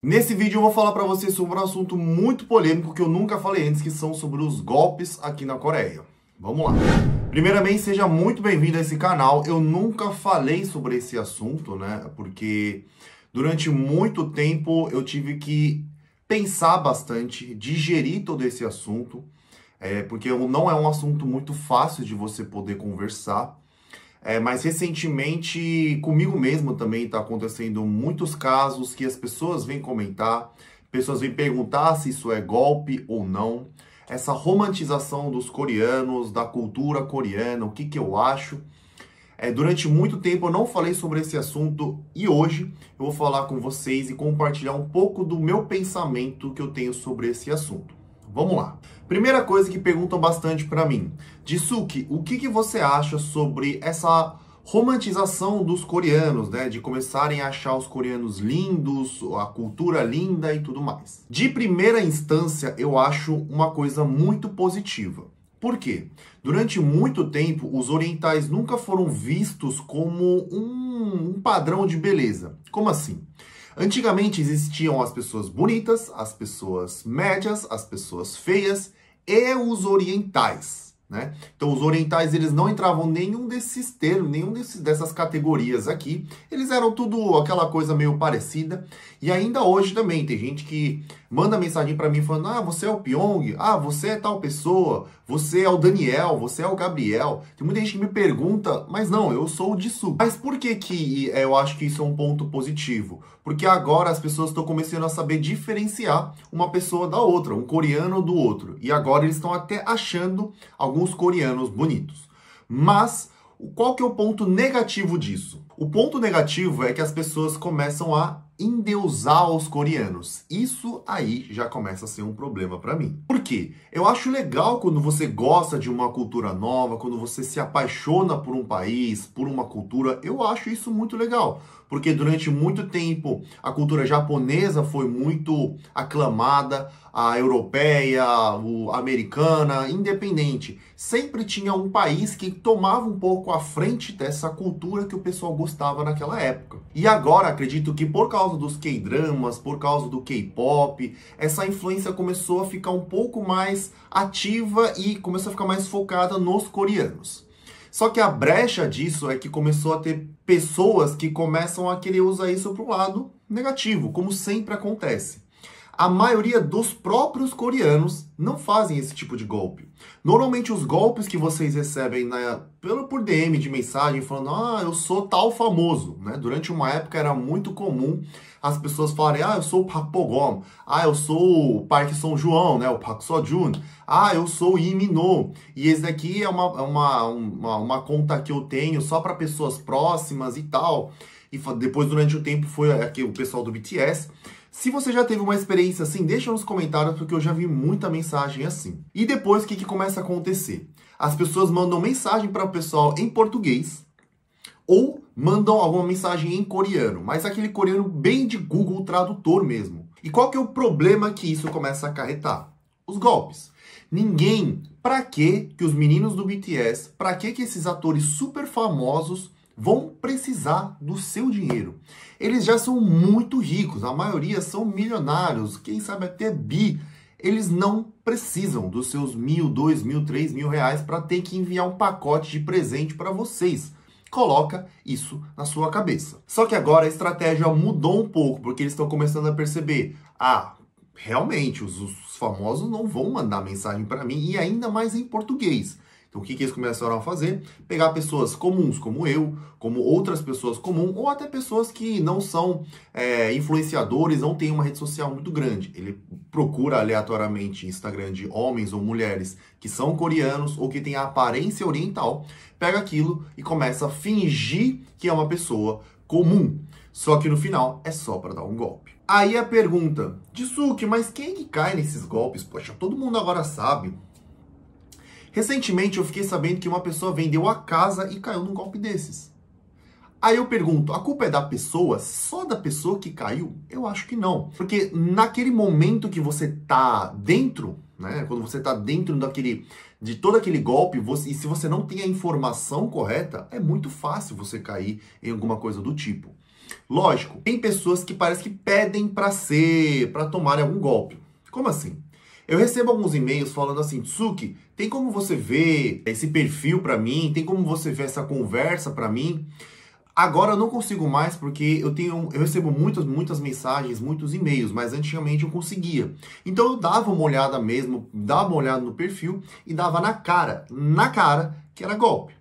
Nesse vídeo eu vou falar para vocês sobre um assunto muito polêmico que eu nunca falei antes, que são sobre os golpes aqui na Coreia. Vamos lá. Primeiramente, seja muito bem-vindo a esse canal. Eu nunca falei sobre esse assunto, né? Porque durante muito tempo eu tive que pensar bastante, digerir todo esse assunto, é, porque não é um assunto muito fácil de você poder conversar. É, mas recentemente, comigo mesmo também está acontecendo muitos casos que as pessoas vêm comentar, pessoas vêm perguntar se isso é golpe ou não. Essa romantização dos coreanos, da cultura coreana, o que, que eu acho. É, durante muito tempo eu não falei sobre esse assunto e hoje eu vou falar com vocês e compartilhar um pouco do meu pensamento que eu tenho sobre esse assunto. Vamos lá. Primeira coisa que perguntam bastante para mim, Jisuke, o que, que você acha sobre essa romantização dos coreanos, né? De começarem a achar os coreanos lindos, a cultura linda e tudo mais. De primeira instância, eu acho uma coisa muito positiva. Por quê? Durante muito tempo, os orientais nunca foram vistos como um, um padrão de beleza. Como assim? Antigamente existiam as pessoas bonitas, as pessoas médias, as pessoas feias e os orientais. Né? Então os orientais eles não entravam nenhum desses termos, nenhum desses, dessas categorias aqui. Eles eram tudo aquela coisa meio parecida. E ainda hoje também tem gente que manda mensagem para mim falando: "Ah, você é o Pyong, ah, você é tal pessoa, você é o Daniel, você é o Gabriel". Tem muita gente que me pergunta: "Mas não, eu sou o Jisoo". Mas por que que eu acho que isso é um ponto positivo? Porque agora as pessoas estão começando a saber diferenciar uma pessoa da outra, um coreano do outro. E agora eles estão até achando alguns coreanos bonitos. Mas qual que é o ponto negativo disso? O ponto negativo é que as pessoas começam a endeusar os coreanos. Isso aí já começa a ser um problema para mim. Por quê? Eu acho legal quando você gosta de uma cultura nova, quando você se apaixona por um país, por uma cultura, eu acho isso muito legal. Porque durante muito tempo a cultura japonesa foi muito aclamada, a europeia, a americana, independente. Sempre tinha um país que tomava um pouco à frente dessa cultura que o pessoal gostava naquela época. E agora acredito que por causa dos K-dramas, por causa do K-pop, essa influência começou a ficar um pouco mais ativa e começou a ficar mais focada nos coreanos. Só que a brecha disso é que começou a ter pessoas que começam a querer usar isso para o lado negativo, como sempre acontece a maioria dos próprios coreanos não fazem esse tipo de golpe. Normalmente os golpes que vocês recebem na, pelo por DM de mensagem falando, ah, eu sou tal famoso, né? Durante uma época era muito comum as pessoas falarem, ah, eu sou o Park ah, eu sou o Park São João, né? O Park Seo-jun, ah, eu sou o Lee Min-ho, e esse daqui é uma, uma, uma, uma conta que eu tenho só para pessoas próximas e tal. E depois, durante o tempo, foi aqui o pessoal do BTS. Se você já teve uma experiência assim, deixa nos comentários, porque eu já vi muita mensagem assim. E depois, o que, que começa a acontecer? As pessoas mandam mensagem para o pessoal em português, ou mandam alguma mensagem em coreano, mas aquele coreano bem de Google Tradutor mesmo. E qual que é o problema que isso começa a acarretar? Os golpes. Ninguém, para que que os meninos do BTS, para que que esses atores super famosos vão precisar do seu dinheiro. Eles já são muito ricos, a maioria são milionários, quem sabe até bi. Eles não precisam dos seus mil, dois mil, três mil reais para ter que enviar um pacote de presente para vocês. Coloca isso na sua cabeça. Só que agora a estratégia mudou um pouco, porque eles estão começando a perceber: ah, realmente, os, os famosos não vão mandar mensagem para mim, e ainda mais em português. Então, o que, que eles começaram a fazer? Pegar pessoas comuns como eu, como outras pessoas comuns, ou até pessoas que não são é, influenciadores, não têm uma rede social muito grande. Ele procura aleatoriamente Instagram de homens ou mulheres que são coreanos ou que têm a aparência oriental, pega aquilo e começa a fingir que é uma pessoa comum. Só que no final é só para dar um golpe. Aí a pergunta, Disuki, mas quem que cai nesses golpes? Poxa, todo mundo agora sabe Recentemente eu fiquei sabendo que uma pessoa vendeu a casa e caiu num golpe desses. Aí eu pergunto, a culpa é da pessoa? Só da pessoa que caiu? Eu acho que não. Porque naquele momento que você tá dentro, né? Quando você tá dentro daquele de todo aquele golpe, você, e se você não tem a informação correta, é muito fácil você cair em alguma coisa do tipo. Lógico, tem pessoas que parece que pedem para ser, para tomar algum golpe. Como assim? Eu recebo alguns e-mails falando assim, Tsuki, tem como você ver esse perfil para mim? Tem como você ver essa conversa para mim? Agora eu não consigo mais porque eu tenho, eu recebo muitas, muitas mensagens, muitos e-mails, mas antigamente eu conseguia. Então eu dava uma olhada mesmo, dava uma olhada no perfil e dava na cara, na cara que era golpe.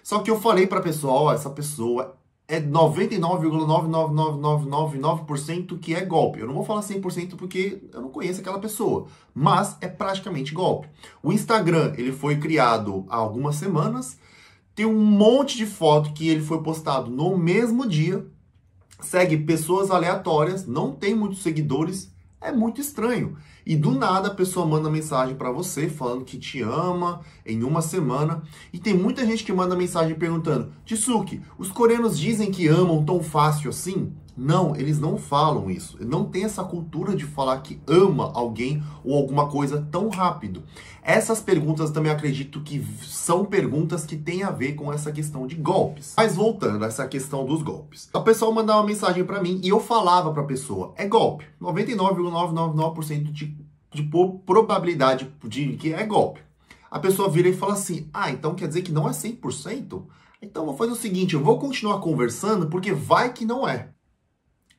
Só que eu falei para a pessoa, ó, essa pessoa é 99,99999% que é golpe. Eu não vou falar 100% porque eu não conheço aquela pessoa, mas é praticamente golpe. O Instagram, ele foi criado há algumas semanas, tem um monte de foto que ele foi postado no mesmo dia, segue pessoas aleatórias, não tem muitos seguidores, é muito estranho. E do nada a pessoa manda mensagem para você falando que te ama em uma semana. E tem muita gente que manda mensagem perguntando: Tsuki, os coreanos dizem que amam tão fácil assim? Não, eles não falam isso. Não tem essa cultura de falar que ama alguém ou alguma coisa tão rápido. Essas perguntas também acredito que são perguntas que têm a ver com essa questão de golpes. Mas voltando a essa questão dos golpes. A pessoa mandava uma mensagem para mim e eu falava para a pessoa: é golpe. 99,999% de, de probabilidade de que é golpe. A pessoa vira e fala assim: ah, então quer dizer que não é 100%? Então vou fazer o seguinte, eu vou continuar conversando porque vai que não é.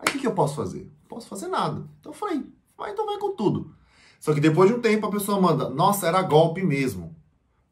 Aí o que, que eu posso fazer? Não posso fazer nada. Então eu falei, vai, então vai com tudo. Só que depois de um tempo a pessoa manda, nossa, era golpe mesmo.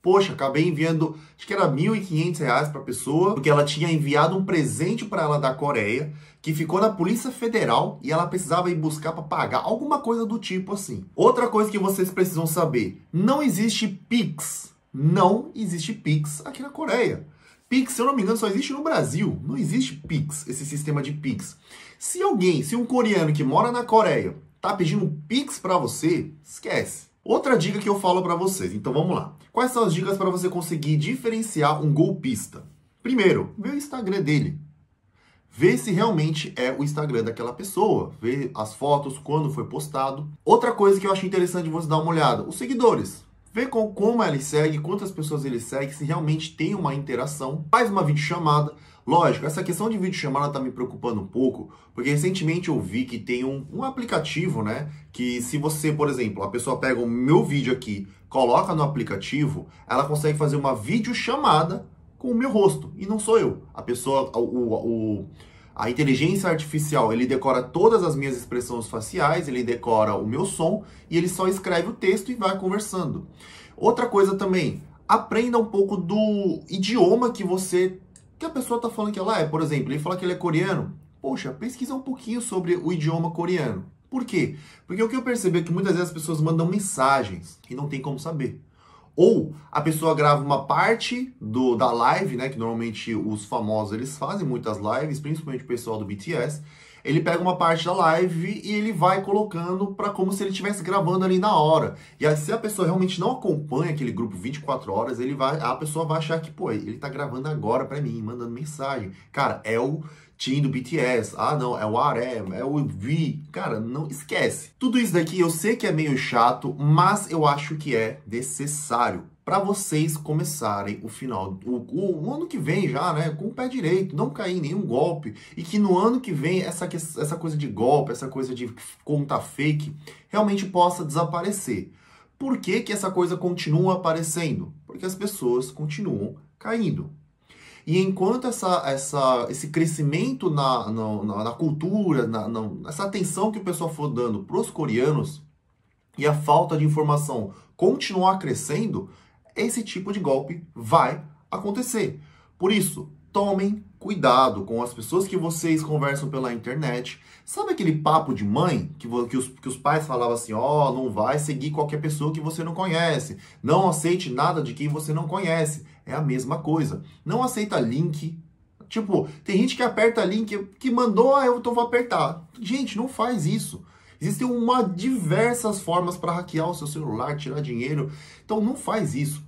Poxa, acabei enviando, acho que era R$ 1.500 para a pessoa, porque ela tinha enviado um presente para ela da Coreia, que ficou na Polícia Federal e ela precisava ir buscar para pagar, alguma coisa do tipo assim. Outra coisa que vocês precisam saber, não existe Pix. Não existe Pix aqui na Coreia. Pix, se eu não me engano, só existe no Brasil. Não existe Pix, esse sistema de Pix. Se alguém, se um coreano que mora na Coreia tá pedindo Pix para você, esquece. Outra dica que eu falo para vocês, então vamos lá. Quais são as dicas para você conseguir diferenciar um golpista? Primeiro, vê o Instagram dele. Vê se realmente é o Instagram daquela pessoa. Vê as fotos, quando foi postado. Outra coisa que eu acho interessante você dar uma olhada: os seguidores. Vê com, como ele segue, quantas pessoas ele segue, se realmente tem uma interação. Faz uma videochamada. Lógico, essa questão de videochamada tá me preocupando um pouco, porque recentemente eu vi que tem um, um aplicativo, né? Que se você, por exemplo, a pessoa pega o meu vídeo aqui, coloca no aplicativo, ela consegue fazer uma videochamada com o meu rosto. E não sou eu. A pessoa, o, o, o a inteligência artificial, ele decora todas as minhas expressões faciais, ele decora o meu som e ele só escreve o texto e vai conversando. Outra coisa também, aprenda um pouco do idioma que você que a pessoa está falando que ela é. Por exemplo, ele fala que ele é coreano. Poxa, pesquisa um pouquinho sobre o idioma coreano. Por quê? Porque o que eu percebi é que muitas vezes as pessoas mandam mensagens e não tem como saber. Ou a pessoa grava uma parte do, da live, né? Que normalmente os famosos eles fazem muitas lives, principalmente o pessoal do BTS. Ele pega uma parte da live e ele vai colocando para como se ele estivesse gravando ali na hora. E aí, se a pessoa realmente não acompanha aquele grupo 24 horas, ele vai, a pessoa vai achar que, pô, ele tá gravando agora para mim, mandando mensagem. Cara, é o team do BTS. Ah, não, é o RM, é o V. Cara, não esquece. Tudo isso daqui eu sei que é meio chato, mas eu acho que é necessário para vocês começarem o final, o, o, o, ano que vem já, né, com o pé direito, não cair em nenhum golpe e que no ano que vem essa, essa coisa de golpe, essa coisa de conta fake realmente possa desaparecer. Por que, que essa coisa continua aparecendo? Porque as pessoas continuam caindo. E enquanto essa, essa, esse crescimento na, na, na cultura, na, na, essa atenção que o pessoal for dando para os coreanos e a falta de informação continuar crescendo, esse tipo de golpe vai acontecer. Por isso, tomem cuidado com as pessoas que vocês conversam pela internet. Sabe aquele papo de mãe que, que, os, que os pais falavam assim: ó, oh, não vai seguir qualquer pessoa que você não conhece, não aceite nada de quem você não conhece. É a mesma coisa. Não aceita link. Tipo, tem gente que aperta link que mandou, ah, eu tô, vou apertar. Gente, não faz isso. Existem uma diversas formas para hackear o seu celular, tirar dinheiro. Então não faz isso.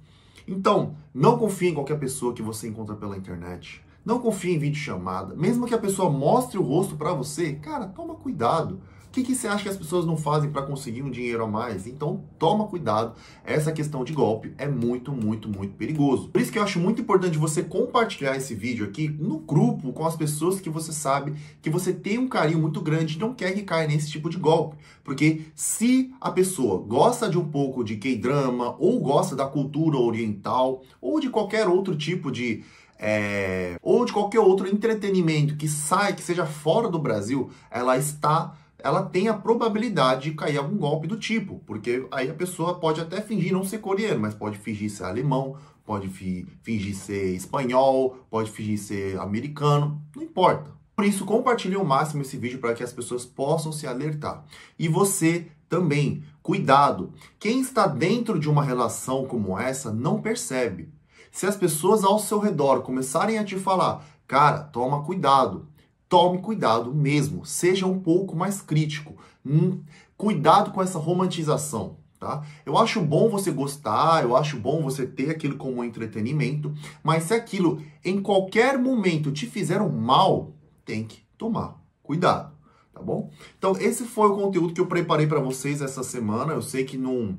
Então, não confie em qualquer pessoa que você encontra pela internet. Não confie em vídeo chamada. Mesmo que a pessoa mostre o rosto para você, cara, toma cuidado. O que, que você acha que as pessoas não fazem para conseguir um dinheiro a mais? Então, toma cuidado. Essa questão de golpe é muito, muito, muito perigoso. Por isso que eu acho muito importante você compartilhar esse vídeo aqui no grupo com as pessoas que você sabe que você tem um carinho muito grande e não quer que caia nesse tipo de golpe. Porque se a pessoa gosta de um pouco de K-drama ou gosta da cultura oriental ou de qualquer outro tipo de é, ou de qualquer outro entretenimento que sai, que seja fora do Brasil, ela está ela tem a probabilidade de cair algum golpe do tipo, porque aí a pessoa pode até fingir não ser coreano, mas pode fingir ser alemão, pode fi, fingir ser espanhol, pode fingir ser americano, não importa. Por isso, compartilhe ao máximo esse vídeo para que as pessoas possam se alertar. E você também, cuidado. Quem está dentro de uma relação como essa não percebe. Se as pessoas ao seu redor começarem a te falar, cara, toma cuidado, tome cuidado mesmo, seja um pouco mais crítico. Hum, cuidado com essa romantização, tá? Eu acho bom você gostar, eu acho bom você ter aquilo como entretenimento, mas se aquilo em qualquer momento te fizer um mal, tem que tomar cuidado, tá bom? Então esse foi o conteúdo que eu preparei para vocês essa semana. Eu sei que não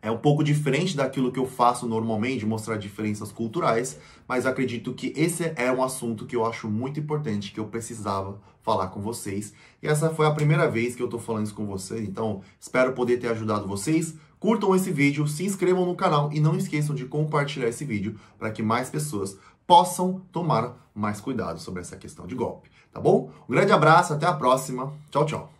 é um pouco diferente daquilo que eu faço normalmente, mostrar diferenças culturais, mas acredito que esse é um assunto que eu acho muito importante, que eu precisava falar com vocês. E essa foi a primeira vez que eu tô falando isso com vocês, então espero poder ter ajudado vocês. Curtam esse vídeo, se inscrevam no canal e não esqueçam de compartilhar esse vídeo para que mais pessoas possam tomar mais cuidado sobre essa questão de golpe, tá bom? Um grande abraço, até a próxima. Tchau, tchau.